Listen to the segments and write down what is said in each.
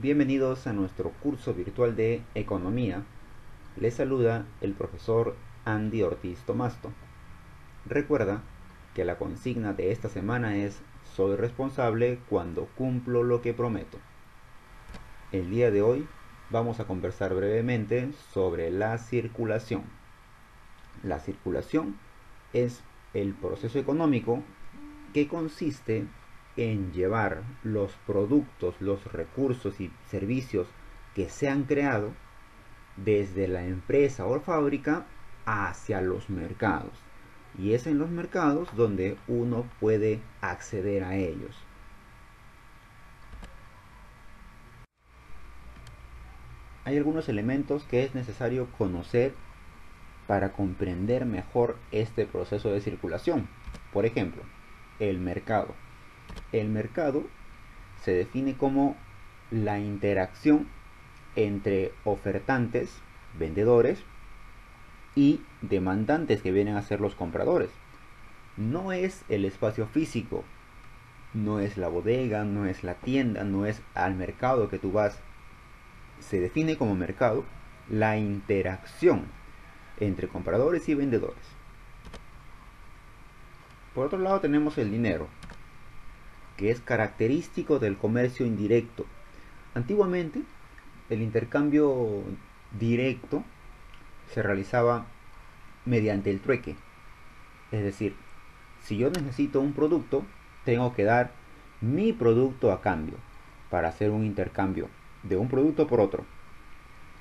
Bienvenidos a nuestro curso virtual de Economía. Les saluda el profesor Andy Ortiz Tomasto. Recuerda que la consigna de esta semana es Soy responsable cuando cumplo lo que prometo. El día de hoy vamos a conversar brevemente sobre la circulación. La circulación es el proceso económico que consiste en llevar los productos, los recursos y servicios que se han creado desde la empresa o fábrica hacia los mercados. Y es en los mercados donde uno puede acceder a ellos. Hay algunos elementos que es necesario conocer para comprender mejor este proceso de circulación. Por ejemplo, el mercado. El mercado se define como la interacción entre ofertantes, vendedores, y demandantes que vienen a ser los compradores. No es el espacio físico, no es la bodega, no es la tienda, no es al mercado que tú vas. Se define como mercado la interacción entre compradores y vendedores. Por otro lado tenemos el dinero, que es característico del comercio indirecto. Antiguamente, el intercambio directo se realizaba mediante el trueque. Es decir, si yo necesito un producto, tengo que dar mi producto a cambio para hacer un intercambio de un producto por otro.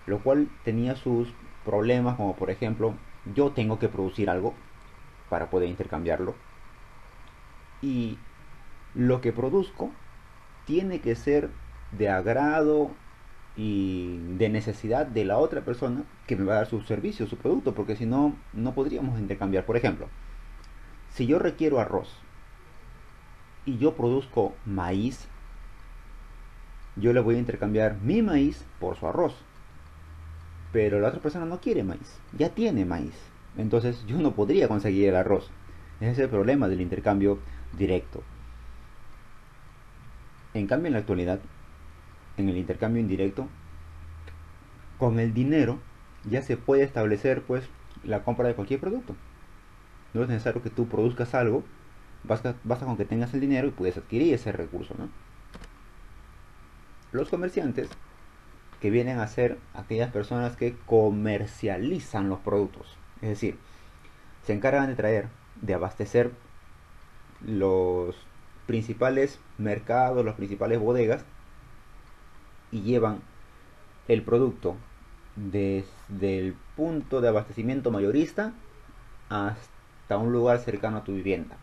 Lo cual tenía sus problemas como por ejemplo, yo tengo que producir algo para poder intercambiarlo. Y lo que produzco tiene que ser de agrado y de necesidad de la otra persona que me va a dar su servicio, su producto, porque si no, no podríamos intercambiar. Por ejemplo, si yo requiero arroz y yo produzco maíz, yo le voy a intercambiar mi maíz por su arroz. Pero la otra persona no quiere maíz, ya tiene maíz. Entonces yo no podría conseguir el arroz. Ese es el problema del intercambio directo. En cambio, en la actualidad, en el intercambio indirecto, con el dinero ya se puede establecer pues la compra de cualquier producto. No es necesario que tú produzcas algo, basta, basta con que tengas el dinero y puedes adquirir ese recurso. ¿no? Los comerciantes, que vienen a ser aquellas personas que comercializan los productos, es decir, se encargan de traer, de abastecer los principales mercados, las principales bodegas y llevan el producto desde el punto de abastecimiento mayorista hasta un lugar cercano a tu vivienda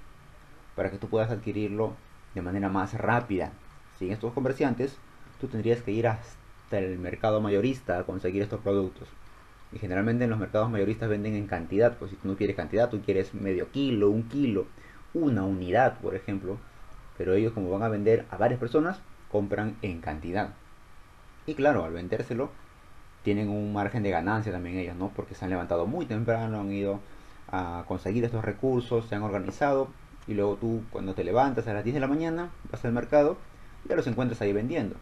para que tú puedas adquirirlo de manera más rápida. Sin estos comerciantes, tú tendrías que ir hasta el mercado mayorista a conseguir estos productos. Y generalmente en los mercados mayoristas venden en cantidad, pues si tú no quieres cantidad, tú quieres medio kilo, un kilo, una unidad, por ejemplo. Pero ellos como van a vender a varias personas, compran en cantidad. Y claro, al vendérselo, tienen un margen de ganancia también ellos, ¿no? Porque se han levantado muy temprano, han ido a conseguir estos recursos, se han organizado y luego tú cuando te levantas a las 10 de la mañana, vas al mercado, ya los encuentras ahí vendiendo.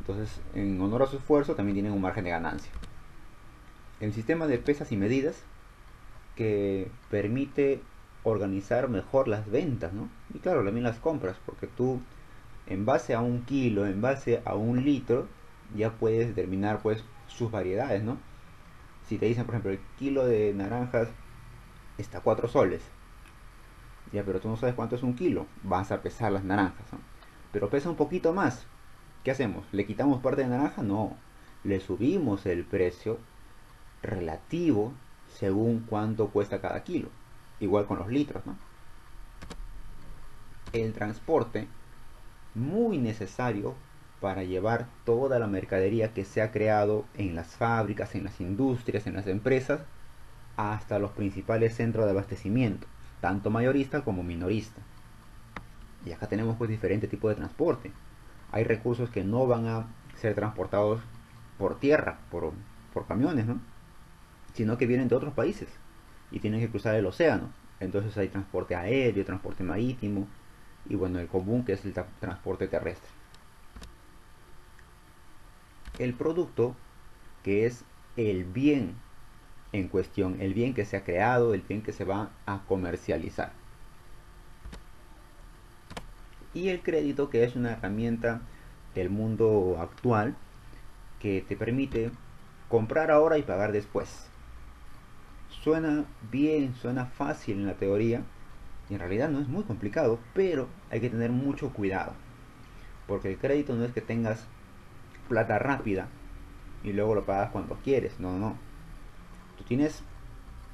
Entonces, en honor a su esfuerzo, también tienen un margen de ganancia. El sistema de pesas y medidas que permite organizar mejor las ventas, ¿no? Y claro, también las compras, porque tú en base a un kilo, en base a un litro, ya puedes determinar pues sus variedades, ¿no? Si te dicen, por ejemplo, el kilo de naranjas está a 4 soles, ya, pero tú no sabes cuánto es un kilo, vas a pesar las naranjas, ¿no? Pero pesa un poquito más, ¿qué hacemos? ¿Le quitamos parte de naranja? No, le subimos el precio relativo según cuánto cuesta cada kilo, igual con los litros, ¿no? El transporte muy necesario para llevar toda la mercadería que se ha creado en las fábricas, en las industrias, en las empresas, hasta los principales centros de abastecimiento, tanto mayorista como minorista. Y acá tenemos pues diferentes tipos de transporte. Hay recursos que no van a ser transportados por tierra, por, camiones, ¿no? Sino que vienen de otros países y tienen que cruzar el océano. Entonces hay transporte aéreo, transporte marítimo, y bueno, el común que es el transporte terrestre. el producto que es el bien en cuestión, el bien que se ha creado, el bien que se va a comercializar. Y el crédito que es una herramienta del mundo actual que te permite comprar ahora y pagar después. Suena bien, suena fácil en la teoría y en realidad no es muy complicado, pero hay que tener mucho cuidado. Porque el crédito no es que tengas plata rápida y luego lo pagas cuando quieres, no, no. Tú tienes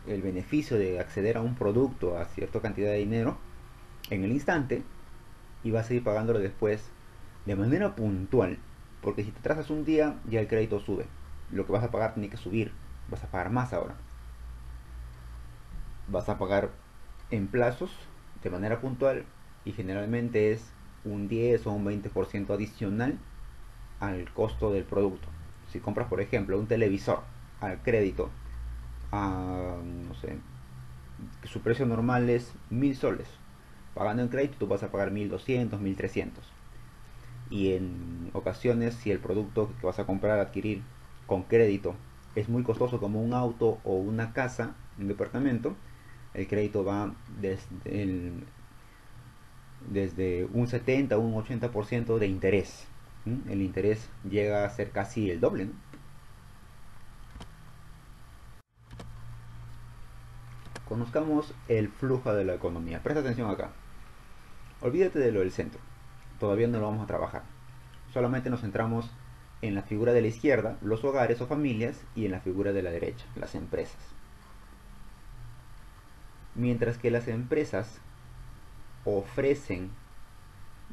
el beneficio de acceder a un producto a cierta cantidad de dinero en el instante y vas a ir pagándolo después de manera puntual. Porque si te trazas un día, ya el crédito sube. Lo que vas a pagar tiene que subir. Vas a pagar más ahora. Vas a pagar en plazos de manera puntual y generalmente es un 10 o un 20% adicional al costo del producto. Si compras, por ejemplo, un televisor al crédito a, no sé, su precio normal es 1000 soles. Pagando en crédito tú vas a pagar 1200, 1300. Y en ocasiones, si el producto que vas a comprar, adquirir con crédito es muy costoso como un auto o una casa, un departamento, el crédito va desde, un 70 o un 80% de interés. El interés llega a ser casi el doble. Conozcamos el flujo de la economía. Presta atención acá. Olvídate de lo del centro. Todavía no lo vamos a trabajar. Solamente nos centramos en la figura de la izquierda, los hogares o familias, y en la figura de la derecha, las empresas. Mientras que las empresas ofrecen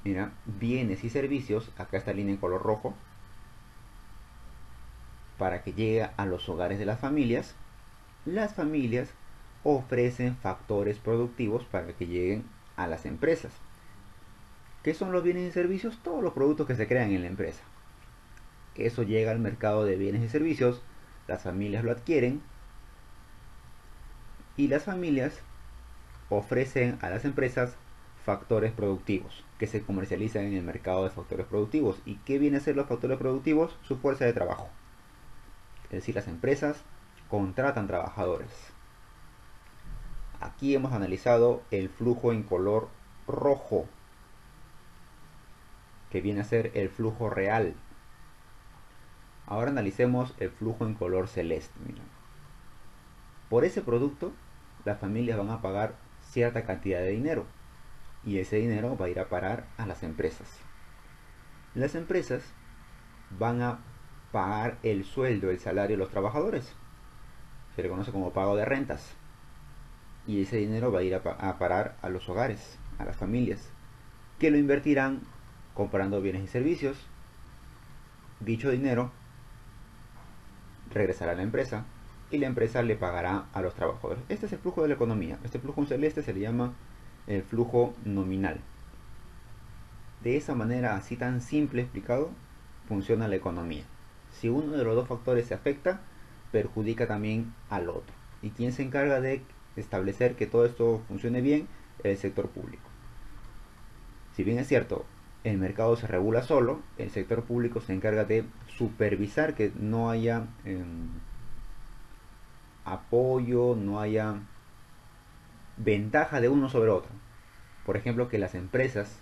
mira, bienes y servicios, acá está línea en color rojo, para que llegue a los hogares de las familias, las familias ofrecen factores productivos para que lleguen a las empresas. ¿Qué son los bienes y servicios? Todos los productos que se crean en la empresa. Eso llega al mercado de bienes y servicios, las familias lo adquieren y las familias ofrecen a las empresas factores productivos que se comercializan en el mercado de factores productivos. ¿Y qué viene a ser los factores productivos? Su fuerza de trabajo. Es decir, las empresas contratan trabajadores. Aquí hemos analizado el flujo en color rojo, que viene a ser el flujo real. Ahora analicemos el flujo en color celeste. Por ese producto, las familias van a pagar cierta cantidad de dinero y ese dinero va a ir a parar a las empresas. Las empresas van a pagar el sueldo, el salario de los trabajadores. Se le conoce como pago de rentas. Y ese dinero va a ir a, parar a los hogares, a las familias, que lo invertirán comprando bienes y servicios. Dicho dinero regresará a la empresa y la empresa le pagará a los trabajadores. Este es el flujo de la economía. Este flujo celeste se le llama el flujo nominal. De esa manera, así tan simple explicado, funciona la economía. Si uno de los dos factores se afecta, perjudica también al otro. ¿Y quién se encarga de establecer que todo esto funcione bien? El sector público. Si bien es cierto, el mercado se regula solo, el sector público se encarga de supervisar que no haya em, apoyo, no haya ventaja de uno sobre otro. Por ejemplo, que las empresas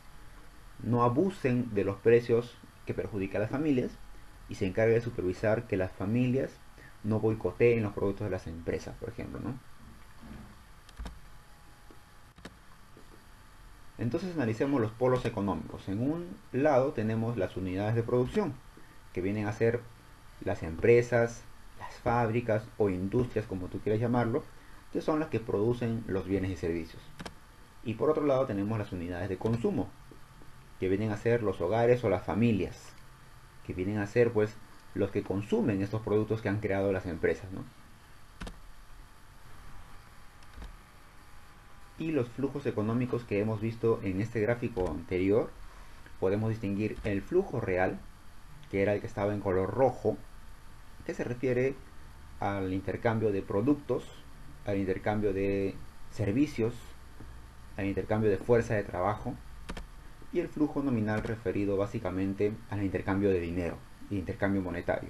no abusen de los precios que perjudican a las familias y se encargue de supervisar que las familias no boicoteen los productos de las empresas, por ejemplo, ¿no? Entonces analicemos los polos económicos. En un lado tenemos las unidades de producción, que vienen a ser las empresas, fábricas o industrias, como tú quieras llamarlo, que son las que producen los bienes y servicios. Y por otro lado tenemos las unidades de consumo, que vienen a ser los hogares o las familias, que vienen a ser pues los que consumen estos productos que han creado las empresas. Y los flujos económicos que hemos visto en este gráfico anterior, podemos distinguir el flujo real, que era el que estaba en color rojo, que se refiere al intercambio de productos al intercambio de servicios, al intercambio de fuerza de trabajo y el flujo nominal referido básicamente al intercambio de dinero, intercambio monetario,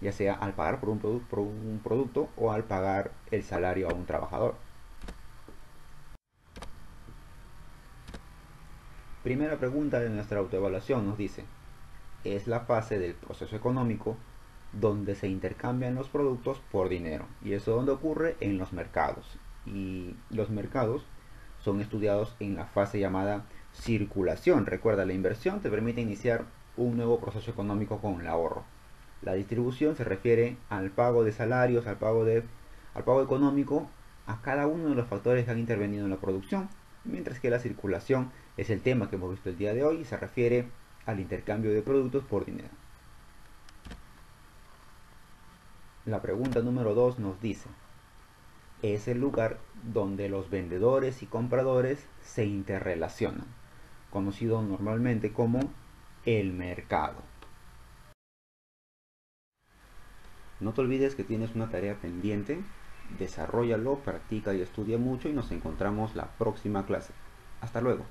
ya sea al pagar por un producto o al pagar el salario a un trabajador. Primera pregunta de nuestra autoevaluación nos dice, es la fase del proceso económico donde se intercambian los productos por dinero. Y eso donde ocurre en los mercados. Y los mercados son estudiados en la fase llamada circulación. Recuerda, la inversión te permite iniciar un nuevo proceso económico con el ahorro. La distribución se refiere al pago de salarios, al pago, de, al pago económico a cada uno de los factores que han intervenido en la producción, mientras que la circulación es el tema que hemos visto el día de hoy y se refiere al intercambio de productos por dinero. La pregunta número 2 nos dice, es el lugar donde los vendedores y compradores se interrelacionan, conocido normalmente como el mercado. No te olvides que tienes una tarea pendiente, desarrollalo, practica y estudia mucho y nos encontramos la próxima clase. Hasta luego.